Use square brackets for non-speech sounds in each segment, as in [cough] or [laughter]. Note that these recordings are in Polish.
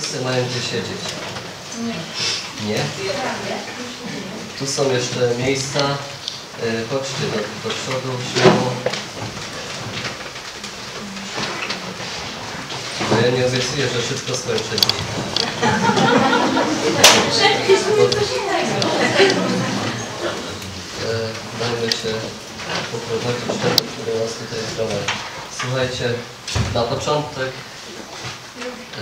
wszyscy mają gdzie siedzieć. Nie? Tu są jeszcze miejsca. Y, Chodźcie do, do przodu, śmiało. Bo ja nie obiecuję, że szybko skończę dzisiaj. E, Dajmy się poprowadzić tego, który nas tutaj prowadzi. Słuchajcie, na początek. E,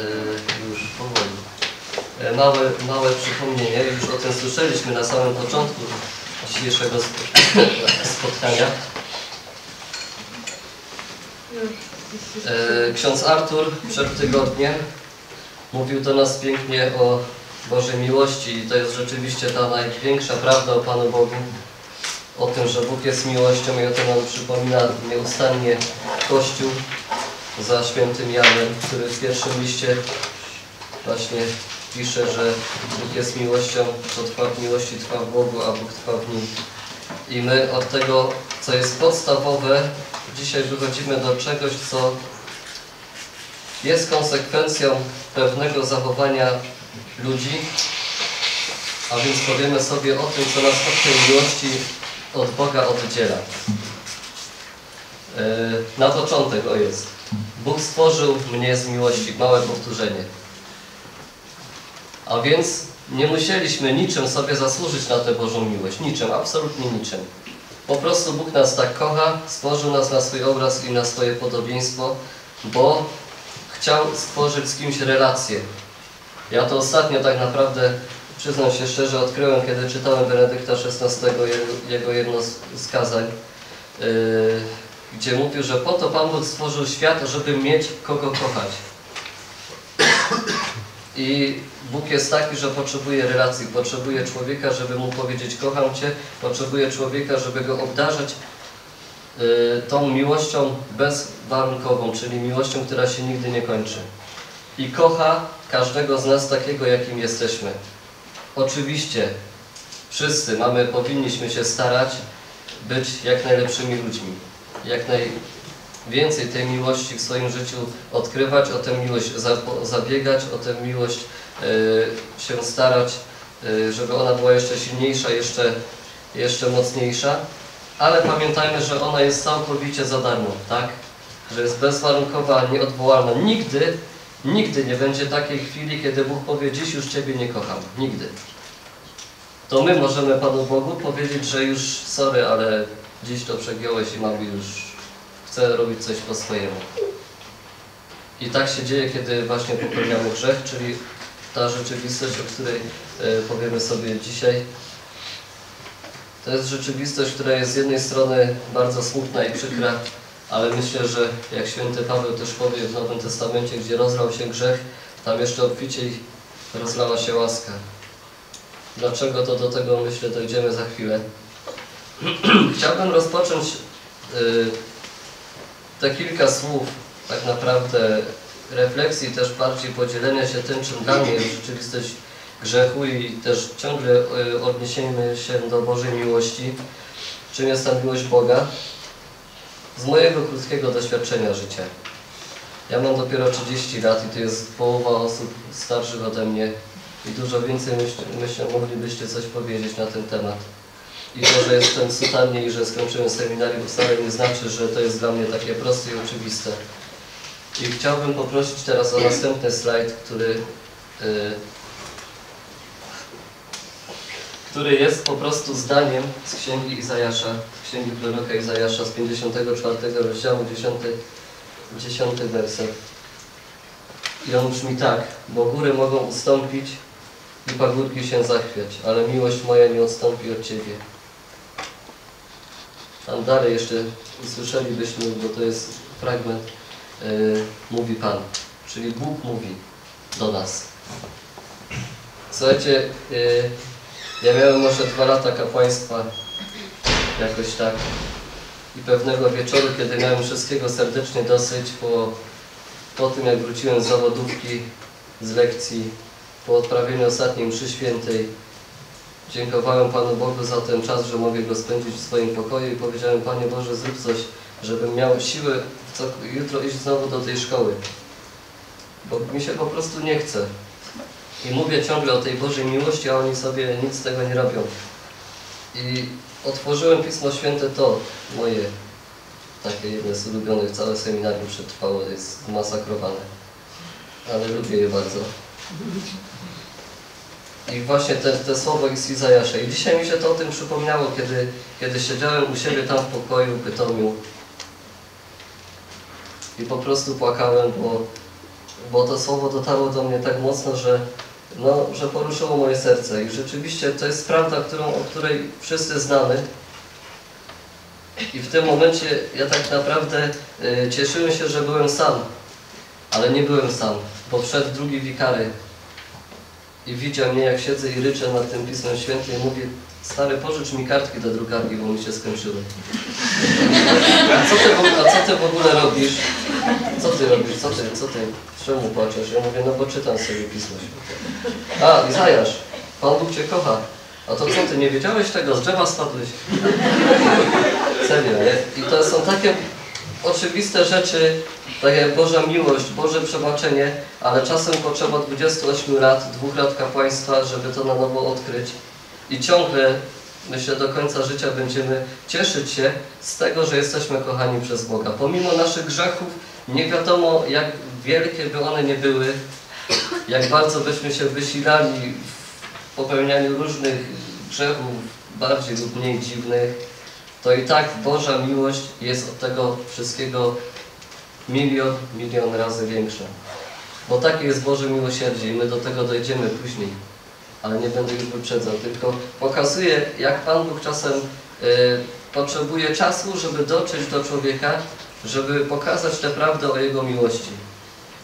Małe, małe przypomnienie, już o tym słyszeliśmy na samym początku dzisiejszego sp- [coughs] spotkania. E, Ksiądz Artur przed tygodniem mówił do nas pięknie o Bożej miłości i to jest rzeczywiście ta największa prawda o Panu Bogu. O tym, że Bóg jest miłością i o tym nam przypomina nieustannie Kościół za świętym Janem, który w pierwszym liście właśnie pisze, że Bóg jest miłością, kto trwa w miłości, trwa w Bogu, a Bóg trwa w nim. I my od tego, co jest podstawowe, dzisiaj wychodzimy do czegoś, co jest konsekwencją pewnego zachowania ludzi, a więc powiemy sobie o tym, co nas od tej miłości od Boga oddziela. Yy, Na początek, o jest. Bóg stworzył mnie z miłości, małe powtórzenie. A więc nie musieliśmy niczym sobie zasłużyć na tę Bożą miłość. Niczym, absolutnie niczym. Po prostu Bóg nas tak kocha, stworzył nas na swój obraz i na swoje podobieństwo, bo chciał stworzyć z kimś relację. Ja to ostatnio tak naprawdę, przyznam się szczerze, odkryłem, kiedy czytałem Benedykta XVI, jego, jedno z kazań, yy, gdzie mówił, że po to Pan Bóg stworzył świat, żeby mieć kogo kochać. I Bóg jest taki, że potrzebuje relacji, potrzebuje człowieka, żeby mu powiedzieć kocham Cię, potrzebuje człowieka, żeby go obdarzać y, tą miłością bezwarunkową, czyli miłością, która się nigdy nie kończy. I kocha każdego z nas takiego, jakim jesteśmy. Oczywiście wszyscy mamy, powinniśmy się starać być jak najlepszymi ludźmi, jak najwięcej tej miłości w swoim życiu odkrywać, o tę miłość za- zabiegać, o tę miłość y, się starać, y, żeby ona była jeszcze silniejsza, jeszcze, jeszcze mocniejsza, ale pamiętajmy, że ona jest całkowicie za darmo, tak? Że jest bezwarunkowa, nieodwołalna. Nigdy, nigdy nie będzie takiej chwili, kiedy Bóg powie, dziś już Ciebie nie kocham. Nigdy. To my możemy Panu Bogu powiedzieć, że już sorry, ale dziś to przegiąłeś i mam już, chcę robić coś po swojemu. I tak się dzieje, kiedy właśnie popełniamy grzech, czyli ta rzeczywistość, o której e, powiemy sobie dzisiaj. To jest rzeczywistość, która jest z jednej strony bardzo smutna i przykra, ale myślę, że jak święty Paweł też powie w Nowym Testamencie, gdzie rozlał się grzech, tam jeszcze obficiej rozlała się łaska. Dlaczego to do tego myślę dojdziemy za chwilę. [clears throat] Chciałbym rozpocząć y, te kilka słów tak naprawdę refleksji, też bardziej podzielenia się tym, czym dla mnie jest rzeczywistość grzechu i też ciągle y, odniesiemy się do Bożej miłości, czym jest ta miłość Boga, z mojego krótkiego doświadczenia życia. Ja mam dopiero 30 lat i to jest połowa osób starszych ode mnie i dużo więcej myślę, moglibyście coś powiedzieć na ten temat. I to, że jestem w sutannie i że skończyłem seminarium wcale nie znaczy, że to jest dla mnie takie proste i oczywiste. I chciałbym poprosić teraz o następny slajd, który, y, który jest po prostu zdaniem z Księgi Izajasza, z Księgi proroka Izajasza z 54 rozdziału, 10, 10 werset. I on brzmi tak, bo góry mogą ustąpić i pagórki się zachwiać, ale miłość moja nie odstąpi od Ciebie. Tam dalej jeszcze usłyszelibyśmy, bo to jest fragment, yy, mówi Pan, czyli Bóg mówi do nas. Słuchajcie, yy, ja miałem może dwa lata kapłaństwa, jakoś tak. I pewnego wieczoru, kiedy miałem wszystkiego serdecznie dosyć, po, po tym jak wróciłem z zawodówki, z lekcji, po odprawieniu ostatniej mszy świętej, dziękowałem Panu Bogu za ten czas, że mogę go spędzić w swoim pokoju i powiedziałem, Panie Boże, zrób coś, żebym miał siły co, jutro iść znowu do tej szkoły. Bo mi się po prostu nie chce. I mówię ciągle o tej Bożej miłości, a oni sobie nic z tego nie robią. I otworzyłem Pismo Święte to moje, takie jedne z ulubionych, całe seminarium przetrwało, jest zmasakrowane. Ale lubię je bardzo. I właśnie te, te słowo jest Izajasza. I dzisiaj mi się to o tym przypomniało, kiedy, kiedy siedziałem u siebie tam w pokoju, w Bytomiu. I po prostu płakałem, bo, bo to słowo dotarło do mnie tak mocno, że, no, że poruszyło moje serce. I rzeczywiście to jest prawda, którą, o której wszyscy znamy. I w tym momencie ja tak naprawdę y, cieszyłem się, że byłem sam. Ale nie byłem sam, bo wszedł drugi wikary i widział mnie, jak siedzę i ryczę nad tym Pismem Świętym i mówi stary, pożycz mi kartki do drukarki, bo mi się skończyły. A co ty, a co ty w ogóle robisz? Co ty robisz? Co ty, co ty? Czemu płaczesz? Ja mówię, no bo czytam sobie Pismo Święte. A, Izajasz, Pan Bóg Cię kocha. A to co, Ty nie wiedziałeś tego? Z drzewa spadłeś. Serio, nie? I to są takie oczywiste rzeczy, tak jak Boża miłość, Boże przebaczenie, ale czasem potrzeba 28 lat, dwóch lat kapłaństwa, żeby to na nowo odkryć. I ciągle, myślę, do końca życia będziemy cieszyć się z tego, że jesteśmy kochani przez Boga. Pomimo naszych grzechów, nie wiadomo jak wielkie by one nie były, jak bardzo byśmy się wysilali w popełnianiu różnych grzechów, bardziej lub mniej dziwnych, to i tak Boża miłość jest od tego wszystkiego milion, milion razy większa. Bo takie jest Boże miłosierdzie i my do tego dojdziemy później. Ale nie będę już wyprzedzał, tylko pokazuję, jak Pan Bóg czasem y, potrzebuje czasu, żeby dotrzeć do człowieka, żeby pokazać tę prawdę o Jego miłości.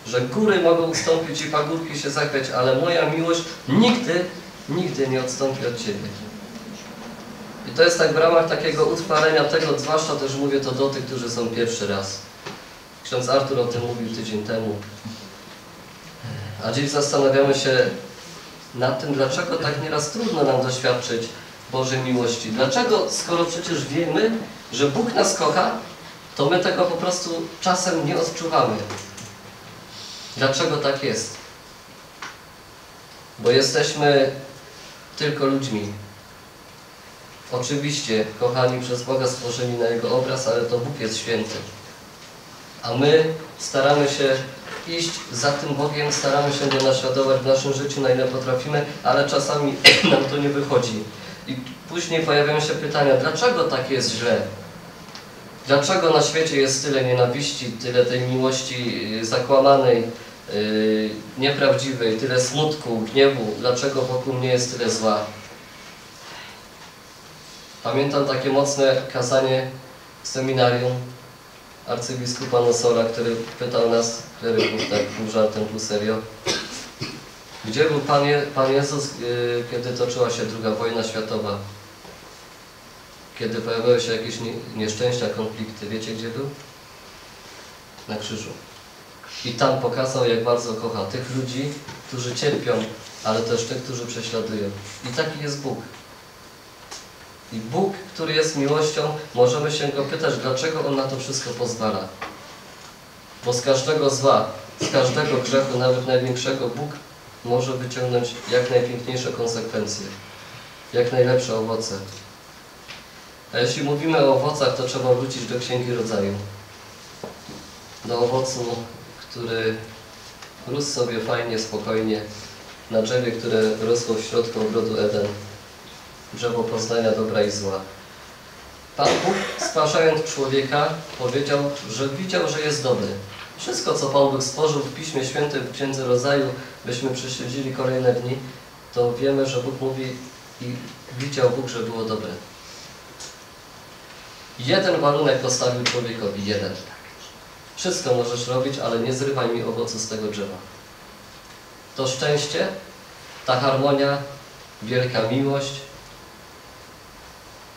Że góry mogą ustąpić i pagórki się zachwiać, ale moja miłość nigdy, nigdy nie odstąpi od Ciebie. I to jest tak w ramach takiego utrwalenia tego, zwłaszcza też mówię to do tych, którzy są pierwszy raz. Ksiądz Artur o tym mówił tydzień temu. A dziś zastanawiamy się nad tym, dlaczego tak nieraz trudno nam doświadczyć Bożej miłości. Dlaczego, skoro przecież wiemy, że Bóg nas kocha, to my tego po prostu czasem nie odczuwamy. Dlaczego tak jest? Bo jesteśmy tylko ludźmi. Oczywiście, kochani przez Boga stworzeni na Jego obraz, ale to Bóg jest święty. A my staramy się iść za tym Bogiem, staramy się Go naśladować w naszym życiu na ile potrafimy, ale czasami [clears throat] nam to nie wychodzi. I później pojawiają się pytania, dlaczego tak jest źle? Dlaczego na świecie jest tyle nienawiści, tyle tej miłości yy, zakłamanej, yy, nieprawdziwej, tyle smutku, gniewu? Dlaczego wokół mnie jest tyle zła? Pamiętam takie mocne kazanie w seminarium arcybiskupa Nosora, który pytał nas, kleryków, tak pół żartem, pół serio, gdzie był Pan, Je Pan Jezus, yy, kiedy toczyła się druga wojna światowa? Kiedy pojawiały się jakieś nie nieszczęścia, konflikty. Wiecie, gdzie był? Na krzyżu. I tam pokazał, jak bardzo kocha tych ludzi, którzy cierpią, ale też tych, którzy prześladują. I taki jest Bóg. I Bóg, który jest miłością, możemy się Go pytać, dlaczego On na to wszystko pozwala. Bo z każdego zła, z każdego grzechu, nawet największego, Bóg może wyciągnąć jak najpiękniejsze konsekwencje, jak najlepsze owoce. A jeśli mówimy o owocach, to trzeba wrócić do Księgi Rodzaju. Do owocu, który rósł sobie fajnie, spokojnie na drzewie, które rosło w środku ogrodu Eden drzewo poznania dobra i zła. Pan Bóg, stwarzając człowieka, powiedział, że widział, że jest dobry. Wszystko, co Pan Bóg stworzył w Piśmie Świętym, w Księdze Rodzaju, byśmy prześledzili kolejne dni, to wiemy, że Bóg mówi i widział Bóg, że było dobre. Jeden warunek postawił człowiekowi, jeden. Wszystko możesz robić, ale nie zrywaj mi owocu z tego drzewa. To szczęście, ta harmonia, wielka miłość,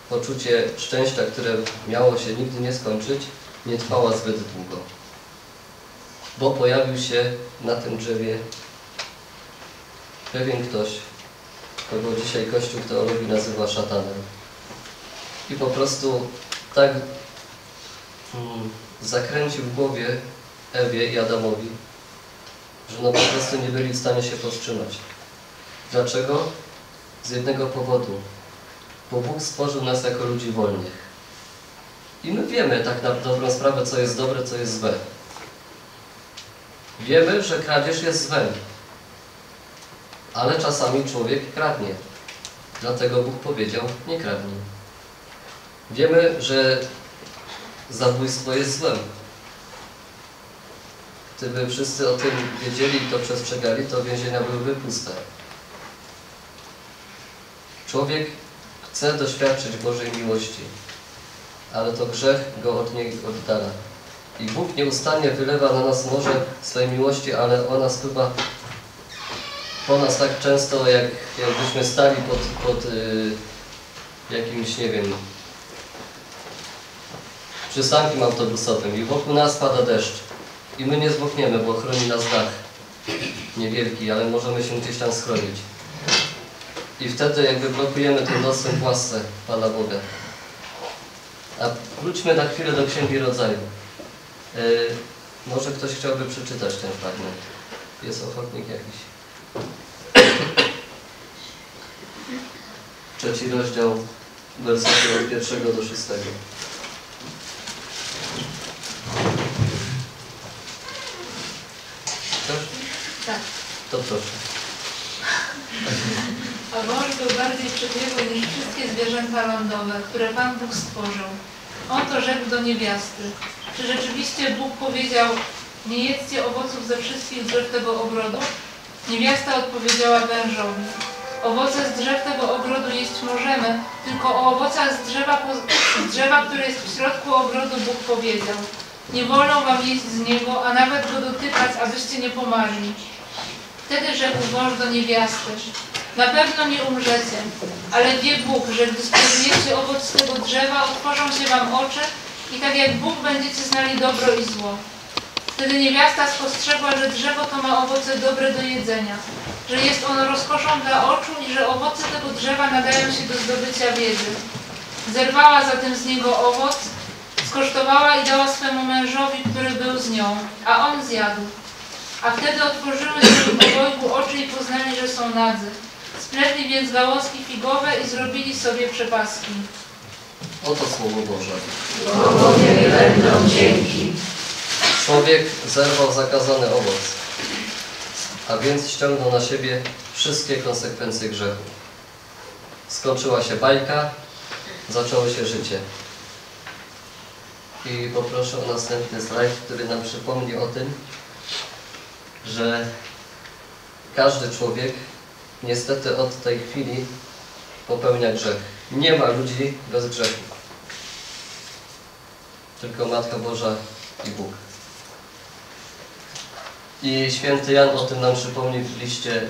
poczucie szczęścia, które miało się nigdy nie skończyć, nie trwała zbyt długo. Bo pojawił się na tym drzewie pewien ktoś, kogo dzisiaj Kościół teologii nazywa szatanem. I po prostu tak mm, zakręcił w głowie Ewie i Adamowi, że no po prostu nie byli w stanie się powstrzymać. Dlaczego? Z jednego powodu. Bo Bóg stworzył nas jako ludzi wolnych. I my wiemy tak na dobrą sprawę, co jest dobre, co jest złe. Wiemy, że kradzież jest złem. Ale czasami człowiek kradnie. Dlatego Bóg powiedział, nie kradnij. Wiemy, że zabójstwo jest złem. Gdyby wszyscy o tym wiedzieli i to przestrzegali, to więzienia byłyby puste. Człowiek chce doświadczyć Bożej miłości, ale to grzech go od niej oddala. I Bóg nieustannie wylewa na nas morze swej miłości, ale ona spływa po nas tak często, jak jakbyśmy stali pod, pod y, jakimś, nie wiem, przystankiem autobusowym i wokół nas pada deszcz. I my nie zwokniemy, bo chroni nas dach. Niewielki, ale możemy się gdzieś tam schronić. I wtedy jakby blokujemy ten dostęp łasce Pana Boga. A wróćmy na chwilę do Księgi Rodzaju. Yy, może ktoś chciałby przeczytać ten fragment. Jest ochotnik jakiś. Trzeci rozdział, wersety od pierwszego do szóstego. Ktoś? Tak. To proszę. A wąż był bardziej przebiegły niż wszystkie zwierzęta lądowe, które Pan Bóg stworzył. On to rzekł do niewiasty. Czy rzeczywiście Bóg powiedział, nie jedzcie owoców ze wszystkich drzew tego ogrodu? Niewiasta odpowiedziała wężowi. Owoce z drzew tego ogrodu jeść możemy, tylko o owocach z drzewa, z drzewa, które jest w środku ogrodu Bóg powiedział. Nie wolno wam jeść z niego, a nawet go dotykać, abyście nie pomarli. Wtedy rzekł wąż do niewiasty. Na pewno nie umrzecie, ale wie Bóg, że gdy spożyjecie owoc tego drzewa, otworzą się wam oczy i tak jak Bóg będziecie znali dobro i zło. Wtedy niewiasta spostrzegła, że drzewo to ma owoce dobre do jedzenia, że jest ono rozkoszą dla oczu i że owoce tego drzewa nadają się do zdobycia wiedzy. Zerwała zatem z niego owoc, skosztowała i dała swemu mężowi, który był z nią, a on zjadł. A wtedy otworzyły im obojgu oczy i poznali, że są nadzy. Spletli więc gałązki figowe i zrobili sobie przepaski. Oto Słowo Boże. Bogowie będą dzięki. Człowiek zerwał zakazany owoc, a więc ściągnął na siebie wszystkie konsekwencje grzechu. Skończyła się bajka, zaczęło się życie. I poproszę o następny slajd, który nam przypomni o tym, że każdy człowiek niestety od tej chwili popełnia grzech. Nie ma ludzi bez grzechu. Tylko Matka Boża i Bóg. I święty Jan o tym nam przypomni w liście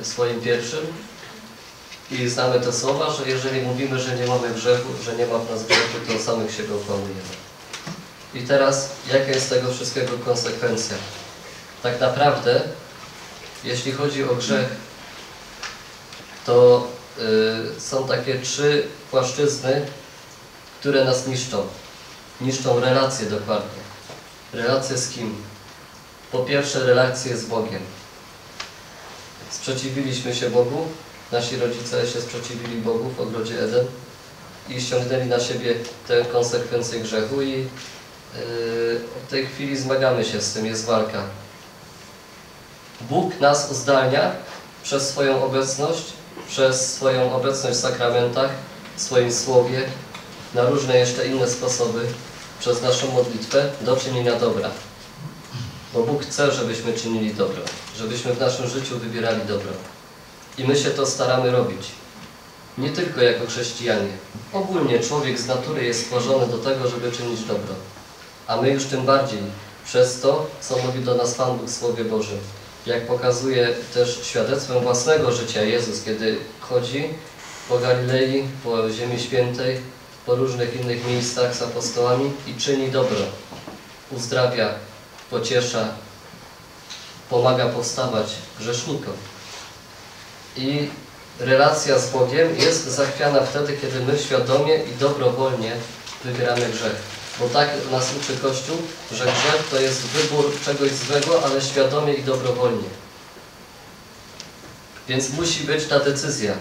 y, swoim pierwszym. I znamy te słowa, że jeżeli mówimy, że nie mamy grzechu, że nie ma w nas grzechu, to samych siebie okłamujemy. I teraz, jaka jest tego wszystkiego konsekwencja? Tak naprawdę, jeśli chodzi o grzech, to y, są takie trzy płaszczyzny, które nas niszczą. Niszczą relacje dokładnie. Relacje z kim? Po pierwsze, relacje z Bogiem. Sprzeciwiliśmy się Bogu, nasi rodzice się sprzeciwili Bogu w ogrodzie Eden i ściągnęli na siebie te konsekwencje grzechu i yy, od tej chwili zmagamy się z tym, jest walka. Bóg nas uzdalnia przez swoją obecność, przez swoją obecność w sakramentach, w swoim słowie, na różne jeszcze inne sposoby, przez naszą modlitwę do czynienia dobra. Bo Bóg chce, żebyśmy czynili dobro, żebyśmy w naszym życiu wybierali dobro. I my się to staramy robić. Nie tylko jako chrześcijanie. Ogólnie człowiek z natury jest stworzony do tego, żeby czynić dobro. A my już tym bardziej przez to, co mówi do nas Pan Bóg w Słowie Bożym. Jak pokazuje też świadectwem własnego życia Jezus, kiedy chodzi po Galilei, po Ziemi Świętej, po różnych innych miejscach z apostołami i czyni dobro. Uzdrawia, pociesza, pomaga powstawać grzesznikom. I relacja z Bogiem jest zachwiana wtedy, kiedy my świadomie i dobrowolnie wybieramy grzech. Bo tak nas uczy Kościół, że grzech to jest wybór czegoś złego, ale świadomie i dobrowolnie. Więc musi być ta decyzja.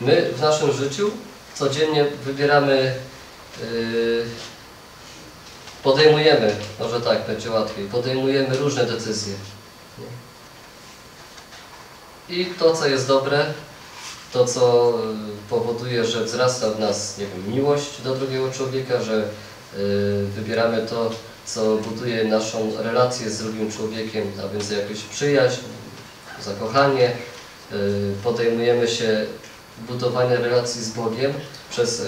My w naszym życiu codziennie wybieramy, yy, podejmujemy, może tak będzie łatwiej, podejmujemy różne decyzje. I to, co jest dobre, to, co y, powoduje, że wzrasta w nas nie wiem, miłość do drugiego człowieka, że y, wybieramy to, co buduje naszą relację z drugim człowiekiem, a więc jakąś przyjaźń, zakochanie. Y, podejmujemy się budowania relacji z Bogiem przez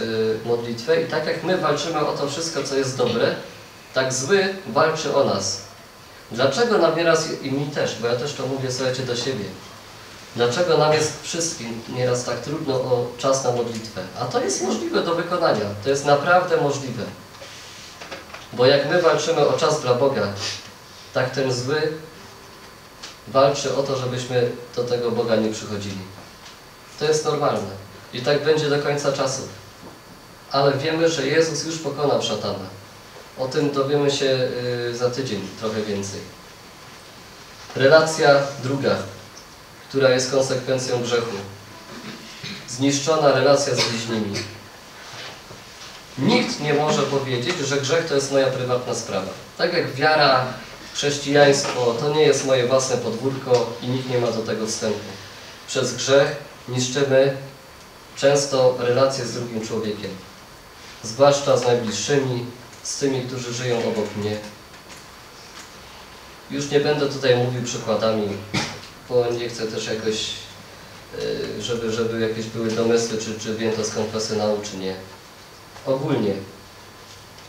modlitwę i tak jak my walczymy o to wszystko, co jest dobre, tak zły walczy o nas. Dlaczego nam nieraz i mi też, bo ja też to mówię, słuchajcie, do siebie. Dlaczego nam jest wszystkim nieraz tak trudno o czas na modlitwę? A to jest możliwe do wykonania. To jest naprawdę możliwe. Bo jak my walczymy o czas dla Boga, tak ten zły walczy o to, żebyśmy do tego Boga nie przychodzili. To jest normalne. I tak będzie do końca czasów. Ale wiemy, że Jezus już pokonał szatana. O tym dowiemy się y, za tydzień trochę więcej. Relacja druga, która jest konsekwencją grzechu. Zniszczona relacja z bliźnimi. Nikt nie może powiedzieć, że grzech to jest moja prywatna sprawa. Tak jak wiara, chrześcijaństwo to nie jest moje własne podwórko i nikt nie ma do tego wstępu. Przez grzech niszczymy często relacje z drugim człowiekiem. Zwłaszcza z najbliższymi, z tymi, którzy żyją obok mnie. Już nie będę tutaj mówił przykładami, nie chcę też jakoś, y, żeby, żeby jakieś były domysły, czy, czy wiem to z konfesjonału, czy nie. Ogólnie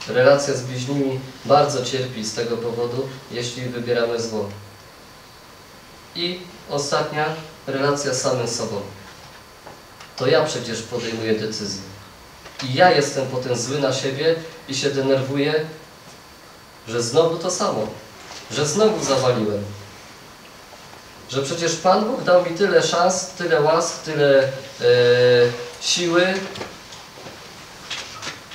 relacja z bliźnimi bardzo cierpi z tego powodu, jeśli wybieramy zło. I ostatnia, relacja z samym sobą. To ja przecież podejmuję decyzję. I ja jestem potem zły na siebie i się denerwuję, że znowu to samo, że znowu zawaliłem. Że przecież Pan Bóg dał mi tyle szans, tyle łask, tyle e, siły,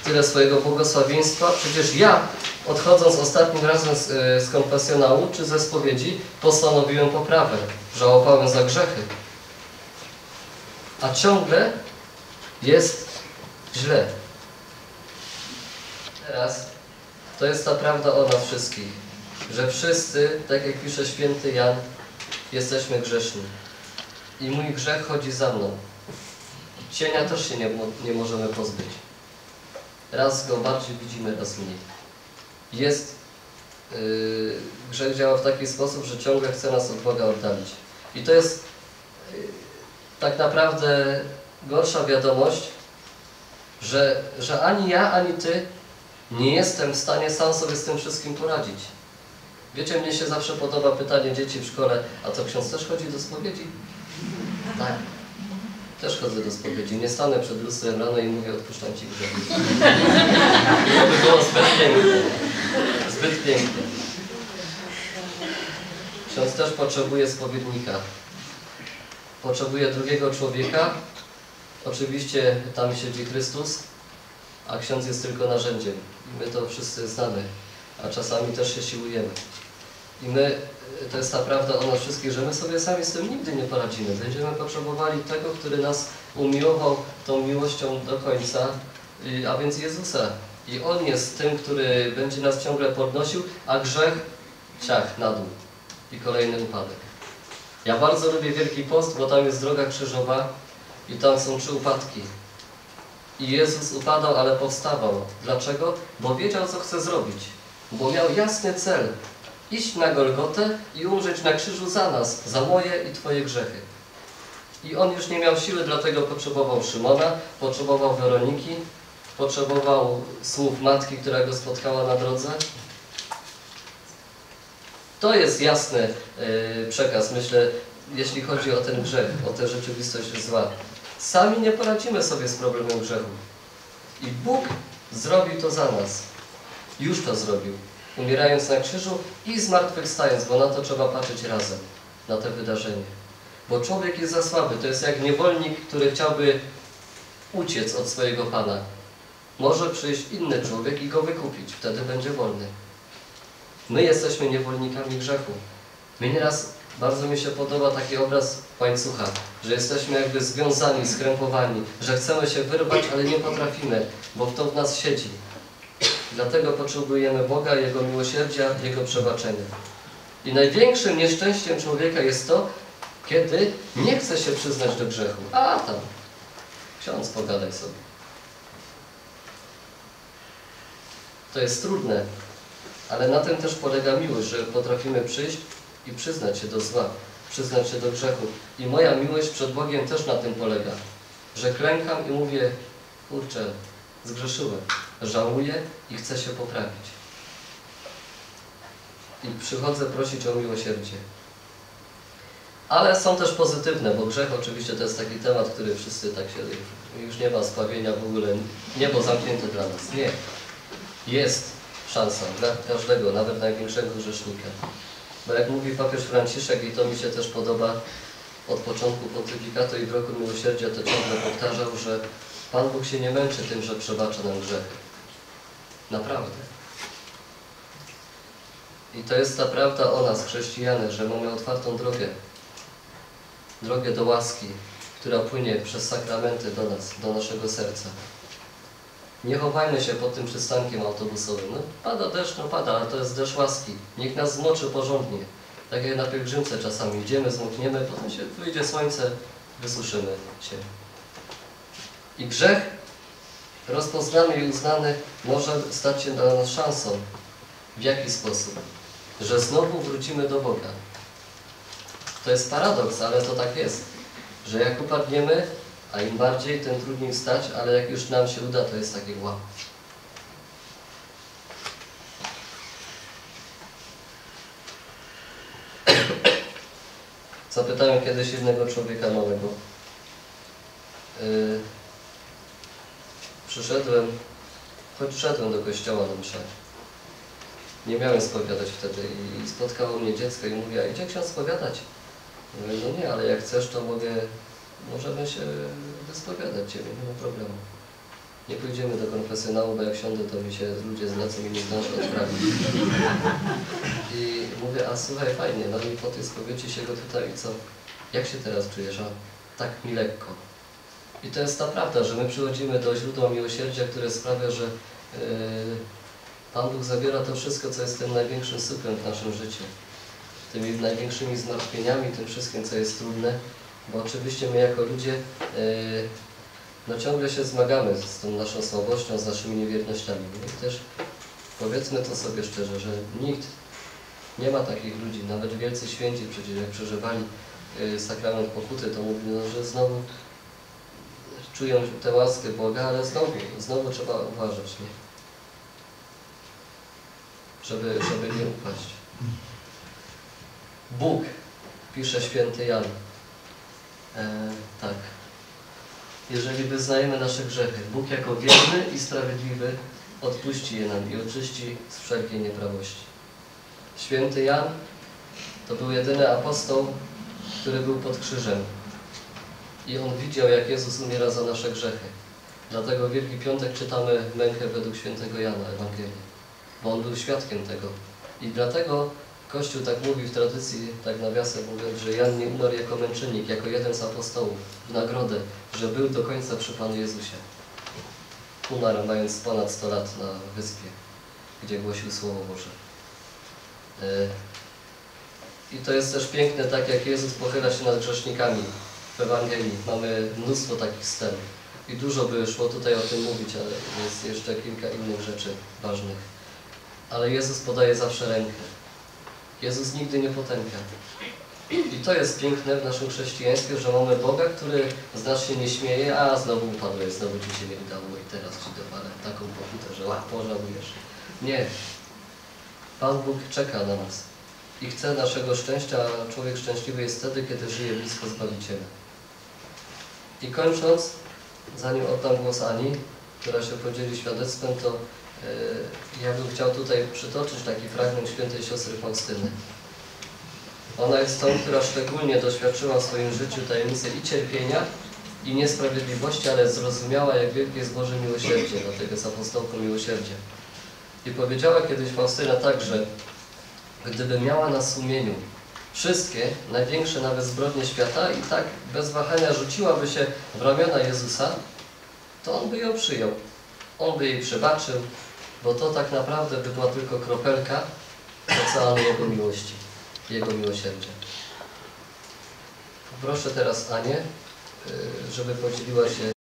tyle swojego błogosławieństwa. Przecież ja, odchodząc ostatnim razem z, e, z konfesjonału czy ze spowiedzi, postanowiłem poprawę, żałowałem za grzechy. A ciągle jest źle. Teraz to jest ta prawda o nas wszystkich, że wszyscy, tak jak pisze święty Jan, jesteśmy grzeszni. I mój grzech chodzi za mną. Cienia też się nie, nie możemy pozbyć. Raz go bardziej widzimy, raz mniej. Jest, yy, grzech działa w taki sposób, że ciągle chce nas od Boga oddalić. I to jest yy, tak naprawdę gorsza wiadomość, że, że ani ja, ani Ty nie jestem w stanie sam sobie z tym wszystkim poradzić. Wiecie, mnie się zawsze podoba pytanie dzieci w szkole, a to ksiądz też chodzi do spowiedzi? Tak. Też chodzę do spowiedzi. Nie stanę przed lustrem rano i mówię, odpuszczam Ci grzechy. To by było zbyt piękne. Zbyt piękne. Ksiądz też potrzebuje spowiednika. Potrzebuje drugiego człowieka. Oczywiście tam siedzi Chrystus, a ksiądz jest tylko narzędziem. My to wszyscy znamy, a czasami też się siłujemy. I my, to jest ta prawda o nas wszystkich, że my sobie sami z tym nigdy nie poradzimy. Będziemy potrzebowali tego, który nas umiłował tą miłością do końca, y, a więc Jezusa. I On jest tym, który będzie nas ciągle podnosił, a grzech ciach na dół. I kolejny upadek. Ja bardzo lubię Wielki Post, bo tam jest droga krzyżowa i tam są trzy upadki. I Jezus upadał, ale powstawał. Dlaczego? Bo wiedział, co chce zrobić. Bo miał jasny cel. Iść na Golgotę i umrzeć na krzyżu za nas, za moje i Twoje grzechy. I on już nie miał siły, dlatego potrzebował Szymona, potrzebował Weroniki, potrzebował słów matki, która go spotkała na drodze. To jest jasny yy, przekaz, myślę, jeśli chodzi o ten grzech, o tę rzeczywistość zła. Sami nie poradzimy sobie z problemem grzechu. I Bóg zrobił to za nas. Już to zrobił. Umierając na krzyżu i zmartwychwstając, bo na to trzeba patrzeć razem, na to wydarzenie. Bo człowiek jest za słaby. To jest jak niewolnik, który chciałby uciec od swojego Pana. Może przyjść inny człowiek i go wykupić. Wtedy będzie wolny. My jesteśmy niewolnikami grzechu. My nieraz Bardzo mi się podoba taki obraz łańcucha, że jesteśmy jakby związani, skrępowani, że chcemy się wyrwać, ale nie potrafimy, bo to w nas siedzi. Dlatego potrzebujemy Boga, Jego miłosierdzia, Jego przebaczenia. I największym nieszczęściem człowieka jest to, kiedy nie chce się przyznać do grzechu. A tam, ksiądz, pogadaj sobie. To jest trudne, ale na tym też polega miłość, że potrafimy przyjść i przyznać się do zła, przyznać się do grzechu. I moja miłość przed Bogiem też na tym polega, że klękam i mówię, kurczę, zgrzeszyłem, żałuję i chcę się poprawić. I przychodzę prosić o miłosierdzie. Ale są też pozytywne, bo grzech oczywiście to jest taki temat, który wszyscy tak się, już nie ma spawienia w ogóle, niebo zamknięte dla nas. Nie. Jest szansa dla każdego, nawet największego grzesznika. Bo jak mówi papież Franciszek i to mi się też podoba, od początku pontyfikatu i w roku miłosierdzia to ciągle powtarzał, że Pan Bóg się nie męczy tym, że przebacza nam grzechy. Naprawdę. I to jest ta prawda o nas, chrześcijanach, że mamy otwartą drogę. Drogę do łaski, która płynie przez sakramenty do nas, do naszego serca. Nie chowajmy się pod tym przystankiem autobusowym. No, pada deszcz, no pada, ale to jest deszcz łaski. Niech nas zmoczy porządnie. Tak jak na pielgrzymce czasami idziemy, zmokniemy, potem się wyjdzie słońce, wysuszymy się. I grzech rozpoznany i uznany może stać się dla nas szansą. W jaki sposób? Że znowu wrócimy do Boga. To jest paradoks, ale to tak jest. Że jak upadniemy, a im bardziej, tym trudniej wstać, ale jak już nam się uda, to jest takie wow. [coughs] Zapytałem kiedyś jednego człowieka małego. Yy, przyszedłem, choć szedłem do kościoła na mszę. Nie miałem spowiadać wtedy i spotkało mnie dziecko i mówi, a idzie ksiądz spowiadać? Mówię, no nie, ale jak chcesz, to mogę, możemy się wyspowiadać Ciebie, nie ma problemu. Nie pójdziemy do konfesjonału, bo jak siądę, to mi się ludzie zlecą i nie zdążę odprawić. [laughs] I mówię, a słuchaj, fajnie, no i po tej spowiedzi się go tutaj, co, jak się teraz czujesz? A tak mi lekko. I to jest ta prawda, że my przychodzimy do źródła miłosierdzia, które sprawia, że yy, Pan Bóg zabiera to wszystko, co jest tym największym sypem w naszym życiu. Tymi największymi zmartwieniami, tym wszystkim, co jest trudne. Bo oczywiście my jako ludzie yy, no ciągle się zmagamy z tą naszą słabością, z naszymi niewiernościami. I też powiedzmy to sobie szczerze, że nikt nie ma takich ludzi, nawet wielcy święci przecież jak przeżywali yy, sakrament pokuty, to mówili, no, że znowu czują tę łaskę Boga, ale znowu, znowu trzeba uważać, nie? Żeby, żeby nie upaść. Bóg, pisze święty Jan. E, tak. Jeżeli wyznajemy nasze grzechy, Bóg jako wierny i sprawiedliwy odpuści je nam i oczyści z wszelkiej nieprawości. Święty Jan to był jedyny apostoł, który był pod krzyżem. I on widział, jak Jezus umiera za nasze grzechy. Dlatego w Wielki Piątek czytamy mękę według świętego Jana Ewangelii, bo on był świadkiem tego. I dlatego Kościół tak mówi w tradycji, tak nawiasem mówiąc, że Jan nie umarł jako męczennik, jako jeden z apostołów, w nagrodę, że był do końca przy Panu Jezusie. Umarł mając ponad 100 lat na wyspie, gdzie głosił Słowo Boże. E, I to jest też piękne, tak jak Jezus pochyla się nad grzesznikami w Ewangelii. Mamy mnóstwo takich scen. I dużo by szło tutaj o tym mówić, ale jest jeszcze kilka innych rzeczy ważnych. Ale Jezus podaje zawsze rękę. Jezus nigdy nie potępia. I to jest piękne w naszym chrześcijaństwie, że mamy Boga, który z nas się nie śmieje, a znowu upadłeś, znowu ci się nie udało i teraz ci dowalę taką pokutę, że łach, pożałujesz. Nie. Pan Bóg czeka na nas i chce naszego szczęścia, człowiek szczęśliwy jest wtedy, kiedy żyje blisko Zbawiciela. I kończąc, zanim oddam głos Ani, która się podzieli świadectwem, to yy, ja bym chciał tutaj przytoczyć taki fragment świętej siostry Faustyny. Ona jest tą, która szczególnie doświadczyła w swoim życiu tajemnicy i cierpienia, i niesprawiedliwości, ale zrozumiała, jak wielkie jest Boże miłosierdzie, dlatego jest apostołką miłosierdzia. I powiedziała kiedyś Faustyna tak, że gdyby miała na sumieniu wszystkie, największe nawet zbrodnie świata i tak bez wahania rzuciłaby się w ramiona Jezusa, to On by ją przyjął. On by jej przebaczył, bo to tak naprawdę by była tylko kropelka oceanu Jego miłości, Jego miłosierdzia. Proszę teraz Anię, y, żeby podzieliła się